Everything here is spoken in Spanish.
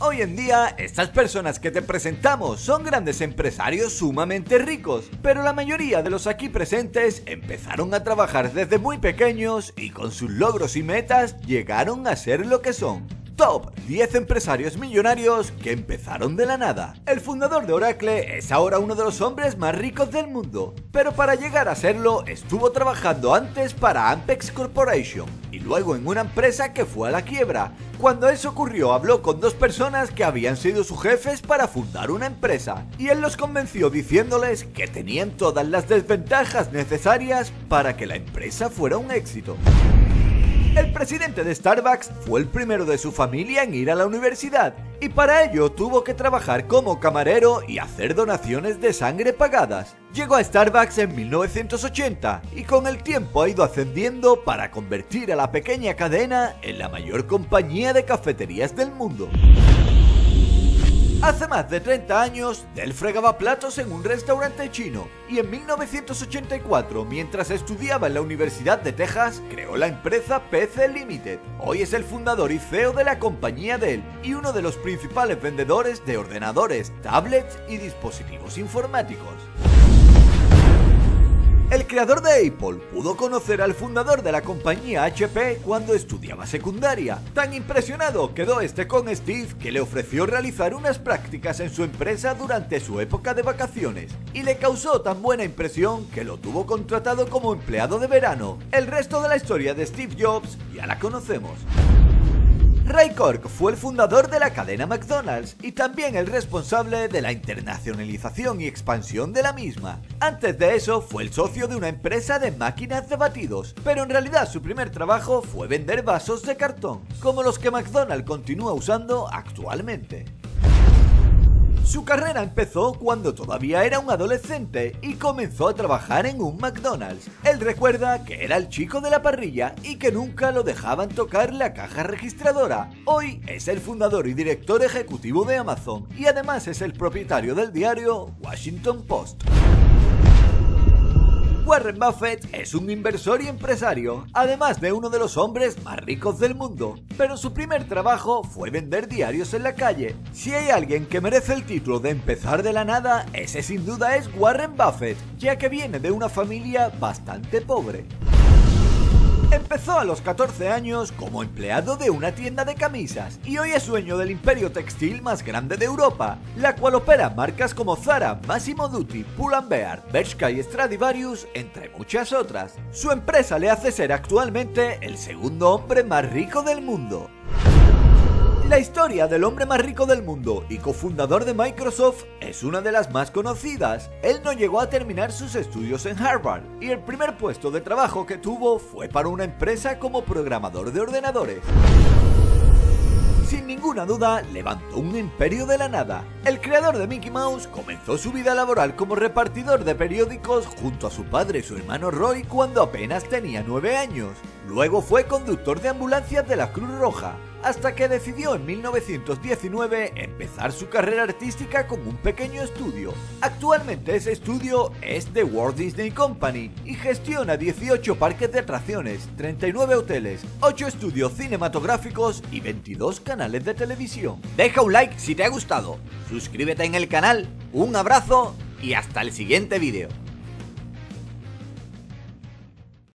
Hoy en día, estas personas que te presentamos son grandes empresarios sumamente ricos, pero la mayoría de los aquí presentes empezaron a trabajar desde muy pequeños y con sus logros y metas llegaron a ser lo que son. Top 10 empresarios millonarios que empezaron de la nada. El fundador de Oracle es ahora uno de los hombres más ricos del mundo, pero para llegar a serlo estuvo trabajando antes para Ampex Corporation y luego en una empresa que fue a la quiebra. Cuando eso ocurrió habló con dos personas que habían sido sus jefes para fundar una empresa y él los convenció diciéndoles que tenían todas las desventajas necesarias para que la empresa fuera un éxito. El presidente de Starbucks fue el primero de su familia en ir a la universidad y para ello tuvo que trabajar como camarero y hacer donaciones de sangre pagadas. Llegó a Starbucks en 1980 y con el tiempo ha ido ascendiendo para convertir a la pequeña cadena en la mayor compañía de cafeterías del mundo. Hace más de 30 años, Dell fregaba platos en un restaurante chino y en 1984, mientras estudiaba en la Universidad de Texas, creó la empresa PC Limited. Hoy es el fundador y CEO de la compañía Dell y uno de los principales vendedores de ordenadores, tablets y dispositivos informáticos. Creador de Apple pudo conocer al fundador de la compañía HP cuando estudiaba secundaria. Tan impresionado quedó este con Steve que le ofreció realizar unas prácticas en su empresa durante su época de vacaciones y le causó tan buena impresión que lo tuvo contratado como empleado de verano. El resto de la historia de Steve Jobs ya la conocemos. Ray Kork fue el fundador de la cadena McDonald's y también el responsable de la internacionalización y expansión de la misma. Antes de eso fue el socio de una empresa de máquinas de batidos, pero en realidad su primer trabajo fue vender vasos de cartón, como los que McDonald's continúa usando actualmente. Su carrera empezó cuando todavía era un adolescente y comenzó a trabajar en un McDonald's. Él recuerda que era el chico de la parrilla y que nunca lo dejaban tocar la caja registradora. Hoy es el fundador y director ejecutivo de Amazon y además es el propietario del diario Washington Post. Warren Buffett es un inversor y empresario, además de uno de los hombres más ricos del mundo, pero su primer trabajo fue vender diarios en la calle. Si hay alguien que merece el título de empezar de la nada, ese sin duda es Warren Buffett, ya que viene de una familia bastante pobre. Empezó a los 14 años como empleado de una tienda de camisas y hoy es dueño del imperio textil más grande de Europa, la cual opera marcas como Zara, Massimo Dutti, Pull&Bear, Bershka y Stradivarius, entre muchas otras. Su empresa le hace ser actualmente el segundo hombre más rico del mundo. La historia del hombre más rico del mundo y cofundador de Microsoft es una de las más conocidas. Él no llegó a terminar sus estudios en Harvard y el primer puesto de trabajo que tuvo fue para una empresa como programador de ordenadores. Sin ninguna duda, levantó un imperio de la nada. El creador de Mickey Mouse comenzó su vida laboral como repartidor de periódicos junto a su padre y su hermano Roy cuando apenas tenía 9 años. Luego fue conductor de ambulancias de la Cruz Roja, hasta que decidió en 1919 empezar su carrera artística con un pequeño estudio. Actualmente ese estudio es The Walt Disney Company y gestiona 18 parques de atracciones, 39 hoteles, 8 estudios cinematográficos y 22 canales de televisión. Deja un like si te ha gustado, suscríbete en el canal, un abrazo y hasta el siguiente vídeo.